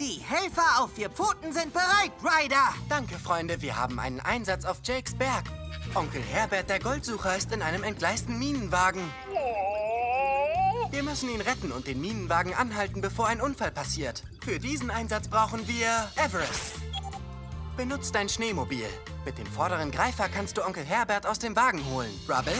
Die Helfer auf vier Pfoten sind bereit, Ryder. Danke, Freunde. Wir haben einen Einsatz auf Jakes Berg. Onkel Herbert, der Goldsucher, ist in einem entgleisten Minenwagen. Wir müssen ihn retten und den Minenwagen anhalten, bevor ein Unfall passiert. Für diesen Einsatz brauchen wir Everest. Benutz dein Schneemobil. Mit dem vorderen Greifer kannst du Onkel Herbert aus dem Wagen holen. Rubble?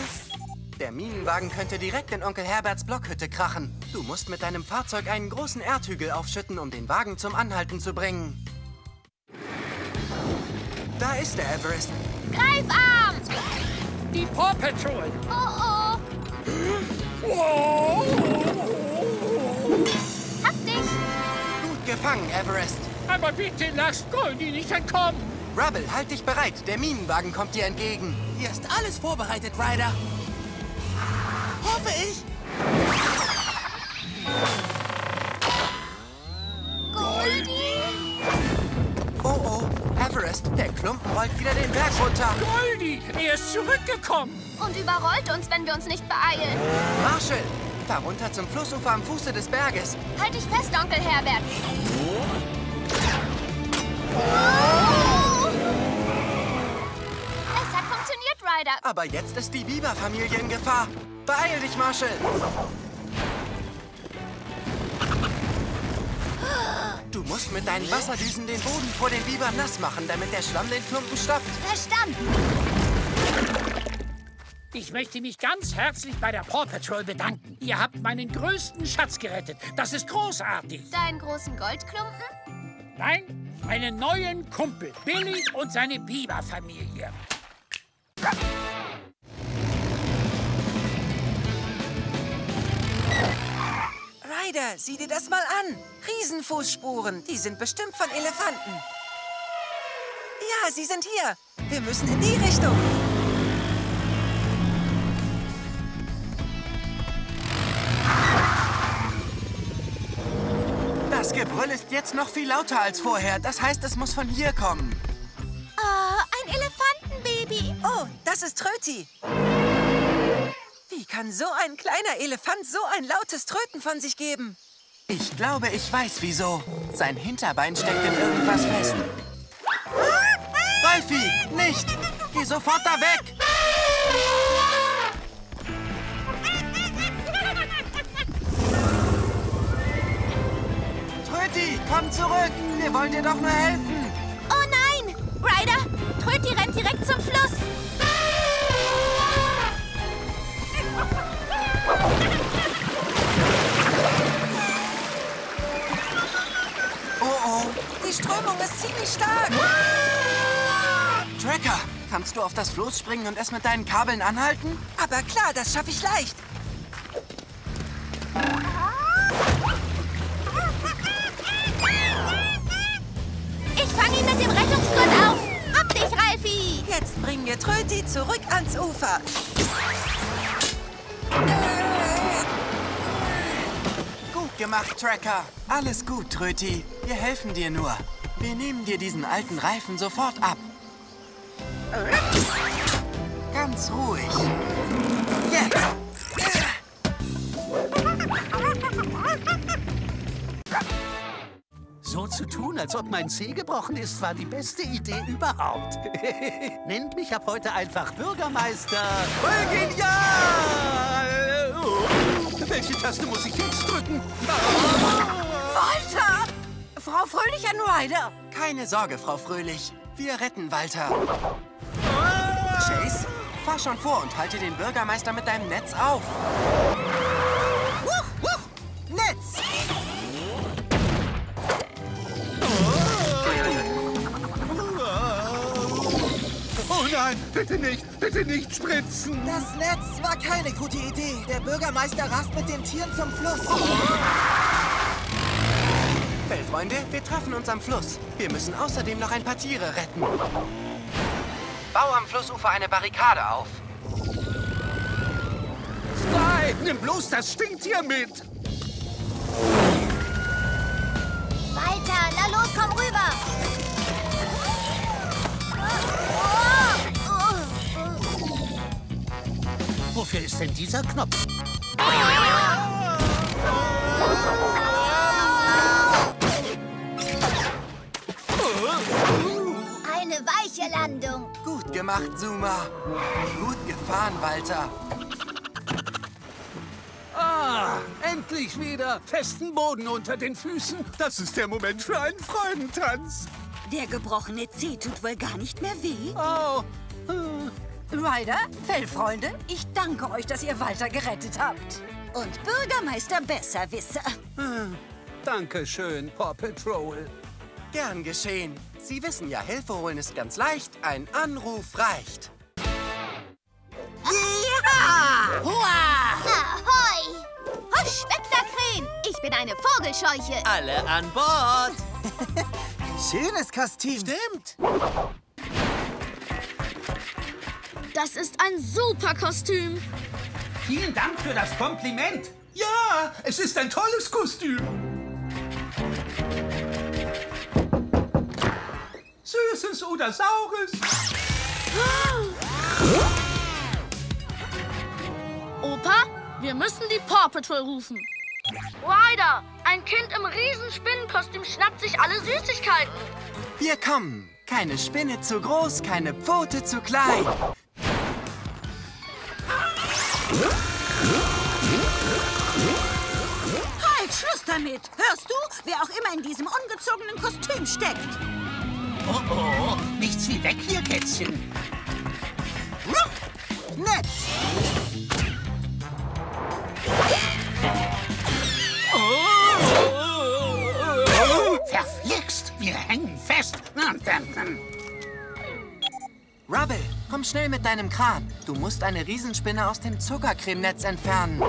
Der Minenwagen könnte direkt in Onkel Herberts Blockhütte krachen. Du musst mit deinem Fahrzeug einen großen Erdhügel aufschütten, um den Wagen zum Anhalten zu bringen. Da ist der Everest. Greifarm! Die Paw Patrol! Oh oh! Hab dich! Gut gefangen, Everest. Aber bitte lasst Goldie nicht entkommen! Rubble, halt dich bereit. Der Minenwagen kommt dir entgegen. Hier ist alles vorbereitet, Ryder. Hoffe ich. Goldie! Oh oh, Everest, der Klumpen rollt wieder den Berg runter. Goldie, er ist zurückgekommen! Und überrollt uns, wenn wir uns nicht beeilen. Marshall, fahr runter zum Flussufer am Fuße des Berges. Halt dich fest, Onkel Herbert. Es Ryder. Aber jetzt ist die Biberfamilie in Gefahr. Beeil dich, Marshall. Du musst mit deinen Wasserdüsen den Boden vor den Bibern nass machen, damit der Schlamm den Klumpen stoppt. Verstanden. Ich möchte mich ganz herzlich bei der Paw Patrol bedanken. Ihr habt meinen größten Schatz gerettet. Das ist großartig. Deinen großen Goldklumpen? Nein, meinen neuen Kumpel, Billy und seine Biberfamilie. Ryder, sieh dir das mal an. Riesenfußspuren. Die sind bestimmt von Elefanten. Ja, sie sind hier. Wir müssen in die Richtung. Das Gebrüll ist jetzt noch viel lauter als vorher. Das heißt, es muss von hier kommen. Das ist Tröti. Wie kann so ein kleiner Elefant so ein lautes Tröten von sich geben? Ich glaube, ich weiß wieso. Sein Hinterbein steckt in irgendwas fest. Ralfi, nicht! Geh sofort da weg! Tröti, komm zurück! Wir wollen dir doch nur helfen! Oh nein! Ryder, Tröti rennt direkt zum Stark. Tracker, kannst du auf das Floß springen und es mit deinen Kabeln anhalten? Aber klar, das schaffe ich leicht. Ich fange ihn mit dem Rettungsgurt auf. Hab dich, Ralfi. Jetzt bringen wir Tröti zurück ans Ufer. Gut gemacht, Tracker. Alles gut, Tröti. Wir helfen dir nur. Wir nehmen dir diesen alten Reifen sofort ab. Ganz ruhig. Jetzt! So zu tun, als ob mein Zeh gebrochen ist, war die beste Idee überhaupt. Nennt mich ab heute einfach Bürgermeister. Voll genial! Oh, welche Taste muss ich jetzt drücken? Walter! Frau Fröhlich an Ryder. Keine Sorge, Frau Fröhlich. Wir retten Walter. Chase, fahr schon vor und halte den Bürgermeister mit deinem Netz auf. Wuch, wuch. Netz. Oh nein, bitte nicht, bitte nicht spritzen. Das Netz war keine gute Idee. Der Bürgermeister rast mit den Tieren zum Fluss. Fellfreunde, wir treffen uns am Fluss. Wir müssen außerdem noch ein paar Tiere retten. Bau am Flussufer eine Barrikade auf. Nein, nimm bloß das Stinktier mit. Weiter, na los, komm rüber. Wofür ist denn dieser Knopf? Gemacht, Zuma. Gut gefahren, Walter. Ah, endlich wieder festen Boden unter den Füßen. Das ist der Moment für einen Freudentanz. Der gebrochene Zeh tut wohl gar nicht mehr weh. Oh, Ryder, Fellfreunde, ich danke euch, dass ihr Walter gerettet habt. Und Bürgermeister Besserwisser. danke schön, Paw Patrol. Gern geschehen. Sie wissen ja, Hilfe holen ist ganz leicht. Ein Anruf reicht. Hua! Ahoi! Husch, weg da, Krähen! Ich bin eine Vogelscheuche. Alle an Bord. Schönes Kostüm. Stimmt. Das ist ein super Kostüm. Vielen Dank für das Kompliment. Ja, es ist ein tolles Kostüm. Süßes oder Saures? Opa, wir müssen die Paw Patrol rufen. Ryder, ein Kind im Riesenspinnenkostüm schnappt sich alle Süßigkeiten. Wir kommen. Keine Spinne zu groß, keine Pfote zu klein. Halt, Schluss damit. Hörst du, wer auch immer in diesem ungezogenen Kostüm steckt? Oh oh, nichts wie weg hier, Kätzchen. Netz. Verflixt, wir hängen fest. Rubble, komm schnell mit deinem Kran. Du musst eine Riesenspinne aus dem Zuckercremenetz entfernen.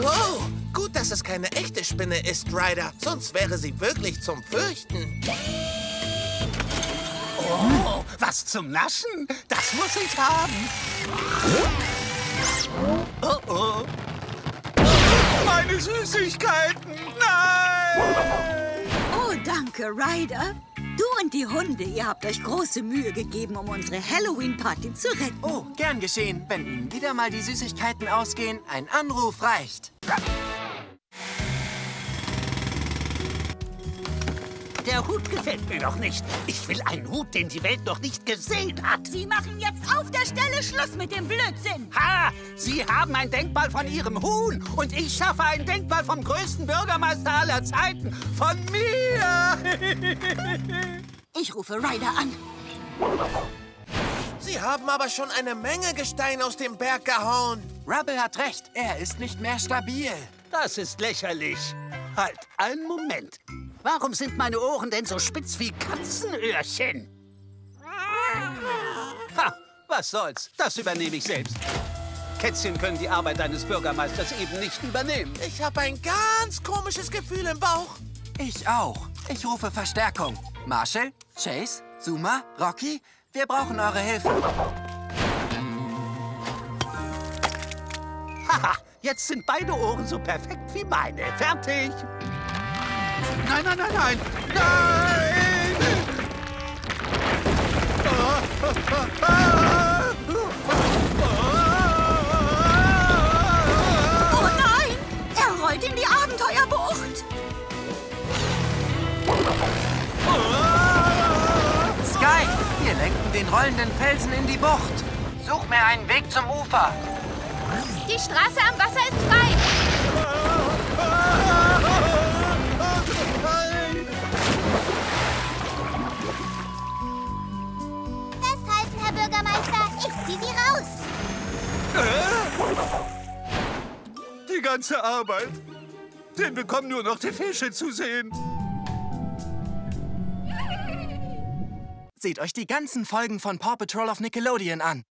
Wow, dass es keine echte Spinne ist, Ryder. Sonst wäre sie wirklich zum Fürchten. Oh, was zum Naschen? Das muss ich haben. Oh oh. Meine Süßigkeiten! Nein! Oh, danke, Ryder. Du und die Hunde, ihr habt euch große Mühe gegeben, um unsere Halloween-Party zu retten. Oh, gern geschehen. Wenn Ihnen wieder mal die Süßigkeiten ausgehen, ein Anruf reicht. Der Hut gefällt mir noch nicht. Ich will einen Hut, den die Welt noch nicht gesehen hat. Sie machen jetzt auf der Stelle Schluss mit dem Blödsinn. Ha! Sie haben ein Denkmal von Ihrem Huhn und ich schaffe ein Denkmal vom größten Bürgermeister aller Zeiten. Von mir! Ich rufe Ryder an. Sie haben aber schon eine Menge Gestein aus dem Berg gehauen. Rubble hat recht. Er ist nicht mehr stabil. Das ist lächerlich. Halt, einen Moment. Warum sind meine Ohren denn so spitz wie Katzenöhrchen? Ha, was soll's. Das übernehme ich selbst. Kätzchen können die Arbeit eines Bürgermeisters eben nicht übernehmen. Ich habe ein ganz komisches Gefühl im Bauch. Ich auch. Ich rufe Verstärkung. Marshall, Chase, Zuma, Rocky, wir brauchen eure Hilfe. Haha, jetzt sind beide Ohren so perfekt wie meine. Fertig. Nein, nein, nein, nein. Nein! Oh nein! Er rollt in die Abenteuerbucht. Sky, wir lenken den rollenden Felsen in die Bucht. Such mir einen Weg zum Ufer. Die Straße am Wasser ist frei. Ganze Arbeit. Den bekommen nur noch die Fische zu sehen. Seht euch die ganzen Folgen von Paw Patrol auf Nickelodeon an.